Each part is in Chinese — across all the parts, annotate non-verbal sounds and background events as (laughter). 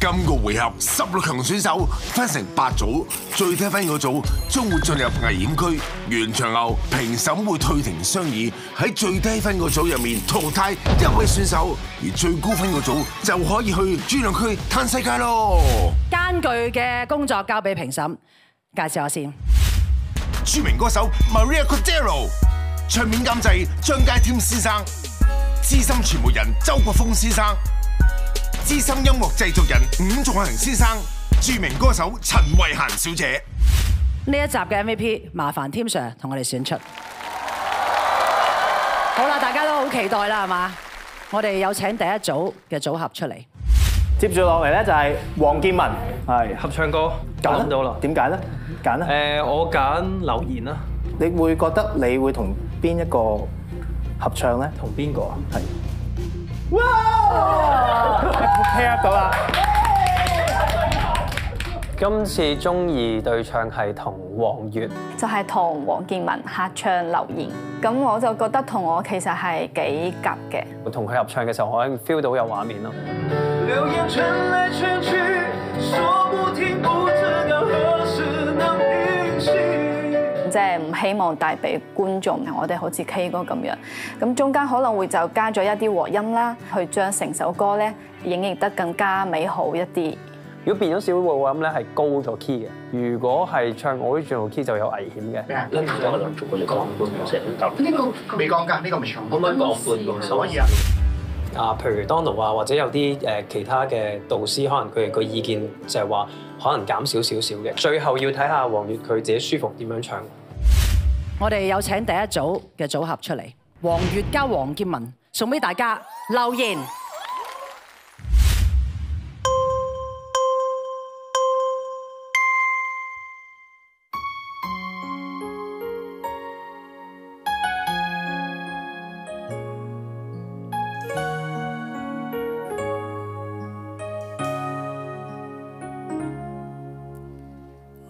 今個回合十六強選手分成八組，最低分嗰組將會進入危險區。完場後，評審會退庭商議，喺最低分嗰組入面淘汰一位選手，而最高分嗰組就可以去專項區探世界咯。艱巨嘅工作交俾評審，介紹下先。著名歌手 Maria Cordero，唱片監製張佳添先生，資深傳媒人周國峰先生。資深音樂製作人伍仲衡先生，著名歌手陳慧嫻小姐。呢一集嘅 MVP，麻煩 Tim Sir 同我哋選出。好啦，大家都好期待啦，係嘛？我哋有請第一組嘅組合出嚟。接住落嚟咧就係黃建文，係合唱歌揀揀到啦。點解咧？揀咧？誒，我揀留言啦，你會覺得你會同邊一個合唱咧？同邊個啊？係。哇 up 到啦！今次中意對唱係同黃月，就係同黃建文合唱《留言》，咁我就覺得同我其實係幾夾嘅。我同佢合唱嘅時候，我已經 feel 到有畫面咯。即係唔希望帶俾觀眾，我哋好似 K 歌咁樣，咁中間可能會就加咗一啲和音啦，去將成首歌咧演繹得更加美好一啲。如果變咗小和音咧，係高咗 key 嘅；如果係唱 original key 就有危險嘅。跟住我兩組，我哋講半成咁。呢個未講㗎，呢個未唱。可唔可以講半個？可以啊。啊，譬如 Donald 啊，或者有啲誒其他嘅導師，可能佢哋個意見就係話，可能減少少少嘅。最後要睇下黃月佢自己舒服點樣唱。我哋有請第一組嘅組合出嚟，黃月加黃建文，送俾大家留言。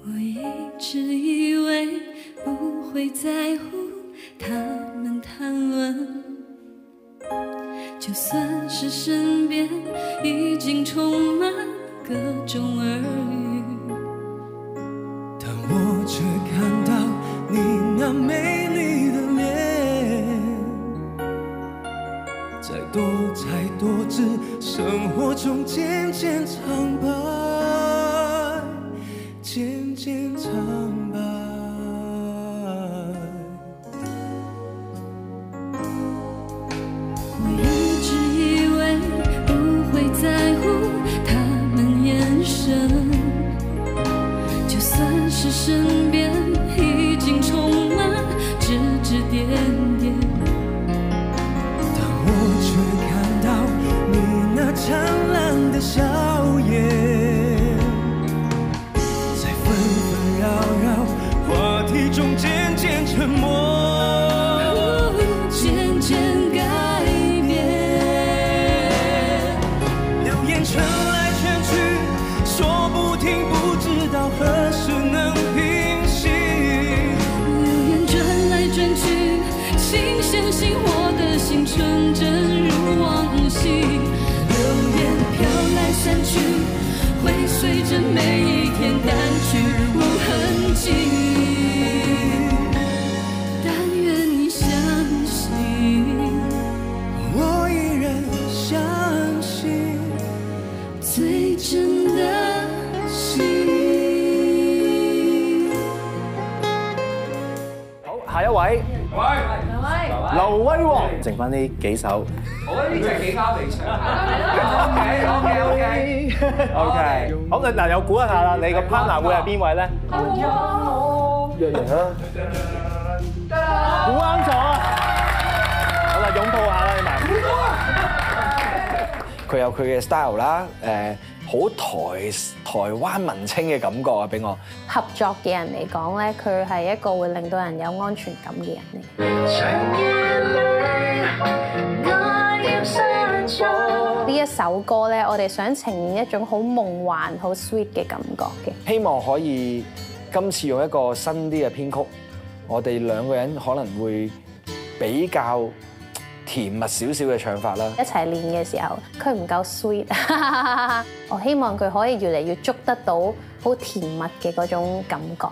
我一直以為不会在乎他们谈论，就算是身边已经充满各种耳语，但我却看到你那美丽的脸，再多再多姿，生活中漸漸蒼纯真如往昔。流言飘来散去，会随着每一天淡去无痕迹。下一位，喂劉威王，剩翻呢幾首。我覺得呢隻幾啱你唱。OK OK OK，好嗱，又估一下啦，你個 partner 會係邊位咧？若瑩啦，估啱咗啊！好啦，擁抱下啦，你埋。佢有佢嘅 style 啦，誒好台台灣文青嘅感覺啊，俾我合作嘅人嚟講咧，佢係一個會令到人有安全感嘅人嚟。呢一首歌咧，我哋想呈現一種好夢幻、好 sweet 嘅感覺嘅。希望可以今次用一個新啲嘅編曲，我哋兩個人可能會比較。甜蜜少少嘅唱法啦。一齊練嘅時候，佢唔夠 sweet，(laughs) 我希望佢可以越嚟越捉得到好甜蜜嘅嗰種感覺。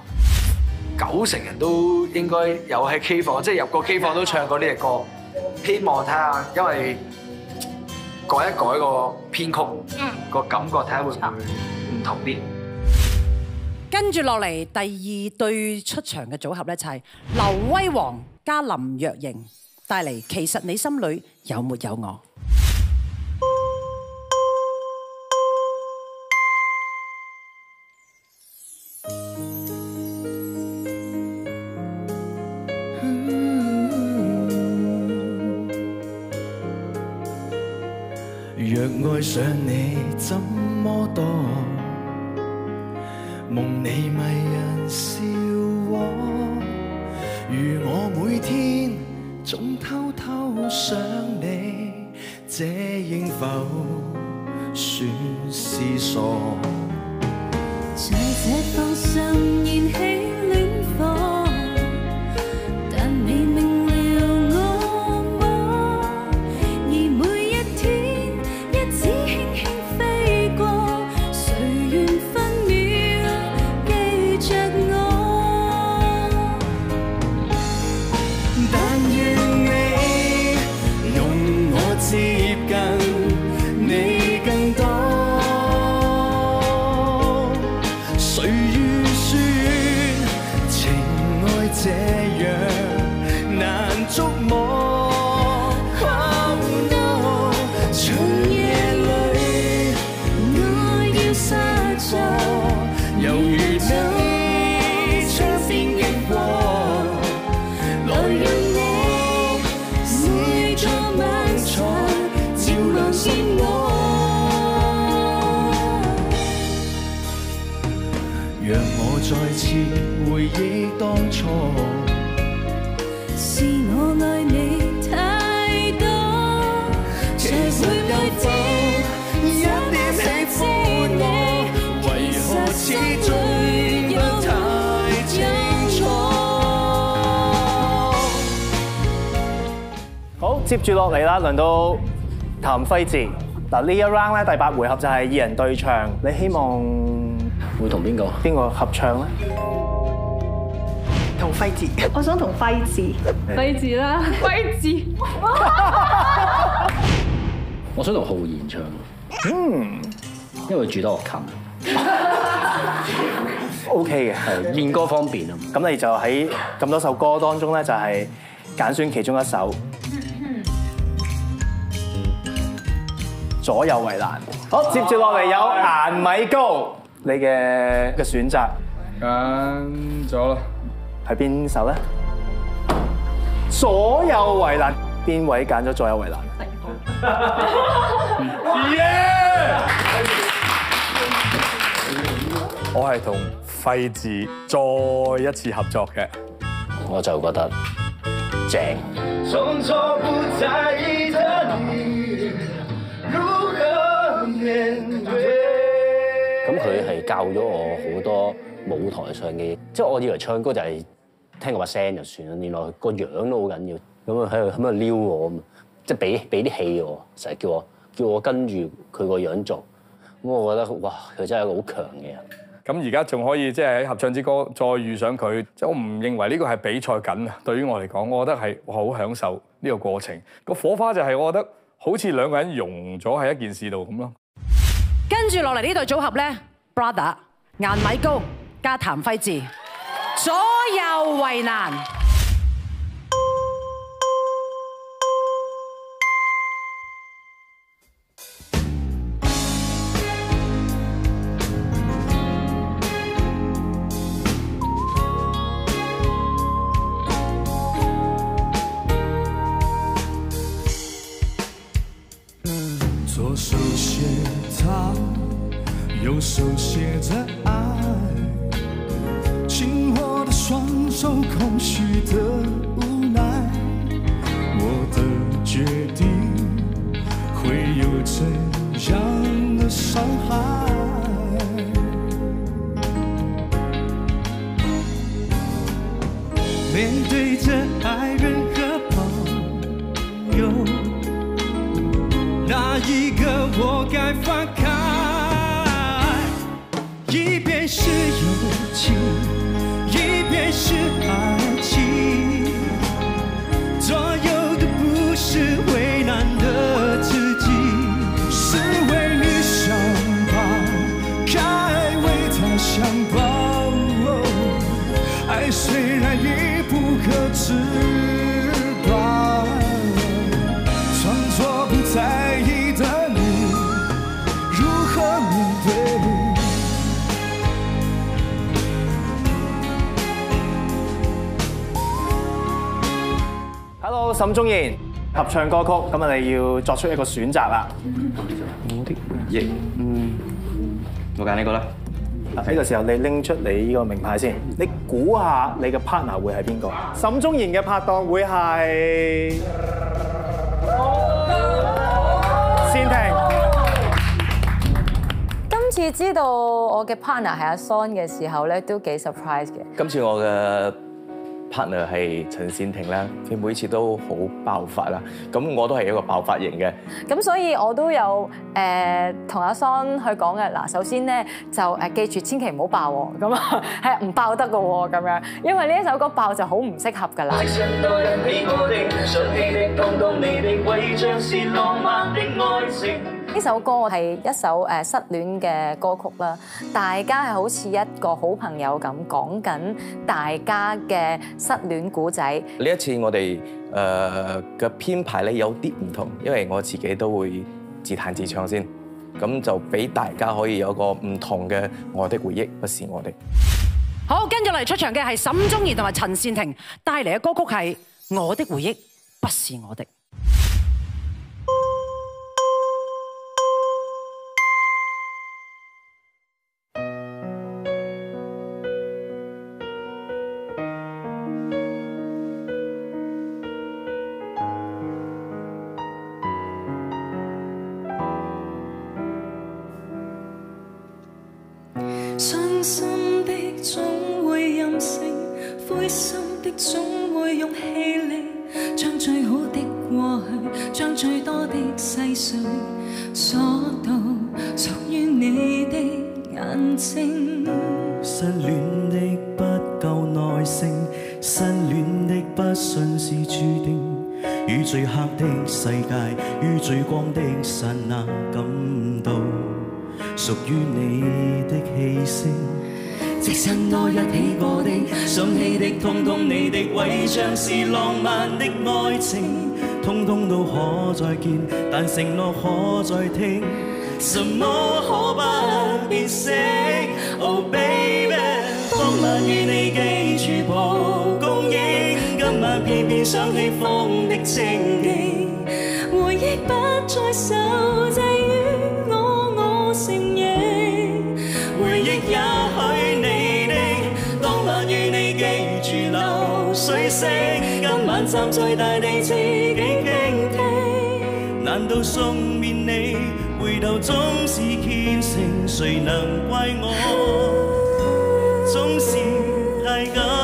九成人都應該有喺 K 房，即係入過 K 房都唱過呢隻歌。希望睇下，因為改一改個編曲，個感覺睇下會唔會唔同啲。跟住落嚟第二對出場嘅組合咧，就係劉威煌加林若瑩带嚟《其实你心里有没有我》。总偷偷想你，这应否算是傻？在这放上接住落嚟啦，輪到譚輝智。嗱呢一 round 咧，第八回合就係二人對唱。你希望會同邊個？邊個合唱咧？同輝智，我想同輝智，輝智啦，輝智。(laughs) 我想同浩然唱，嗯，因為住得我近。O K 嘅，係練歌方便啊。咁你就喺咁多首歌當中咧，就係揀選其中一首。左右為難。好，接住落嚟有顏米高，你嘅嘅選擇揀咗啦，係邊首咧？左右為難，邊位揀咗左右為難？我係同費智再一次合作嘅，我就覺得正。係教咗我好多舞台上嘅嘢，即係我以為唱歌就係聽個把聲就算啦，原來個樣都好緊要。咁啊喺度喺度撩我咁，即係俾俾啲氣我，成日叫我叫我跟住佢個樣做。咁我覺得哇，佢真係一個好強嘅人。咁而家仲可以即係喺合唱之歌再遇上佢，即係我唔認為呢個係比賽緊啊！對於我嚟講，我覺得係我好享受呢個過程。個火花就係我覺得好似兩個人融咗喺一件事度咁咯。跟住落嚟呢對組合咧，Brother 顏米高加譚輝志，左右為難。右手写着爱，紧握的双手，空虚的无奈。我的决定会有怎样的伤害。面对着爱人和朋友，哪一个我该放开边是友情，一边是爱。沈宗賢合唱歌曲，咁啊你要作出一個選擇啦。我的亦嗯，我揀呢個啦。嗱呢個時候你拎出你呢個名牌先，你估下你嘅 partner 會係邊個？沈宗賢嘅拍檔會係先婷。今次知道我嘅 partner 係阿 Son 嘅時候咧，都幾 surprise 嘅。今次我嘅 partner 係陳善婷啦，佢每次都好爆發啦，咁我都係一個爆發型嘅。咁所以我都有誒同阿 Son 去講嘅。嗱，首先咧就誒記住千祈唔好爆喎，咁啊 (laughs) 係唔爆得嘅喎，咁樣，因為呢一首歌爆就好唔適合㗎啦。呢首歌係一首誒失戀嘅歌曲啦，大家係好似一個好朋友咁講緊大家嘅失戀故仔。呢一次我哋誒嘅編排咧有啲唔同，因為我自己都會自彈自唱先，咁就俾大家可以有個唔同嘅我的回憶，不是我的。好，跟住嚟出場嘅係沈宗賢同埋陳善婷帶嚟嘅歌曲係《我的回憶不是我的》。灰心的總會用氣力，將最好的過去，將最多的细碎鎖到屬於你的眼睛。失戀的不夠耐性，失戀的不信是注定，於最黑的世界，於最光的刹那感到屬於你的氣息。即身多一起過的，想起的，通通你的，為像是浪漫的愛情，通通都可再見，但承諾可再聽，什麼可不变色？Oh baby，當晚與你記住蒲公英，今晚偏偏想起風的情景，回憶不再受制水聲，今晚站在大地自己倾听。难道送别你，回头总是虔诚，谁能怪我，总是太感。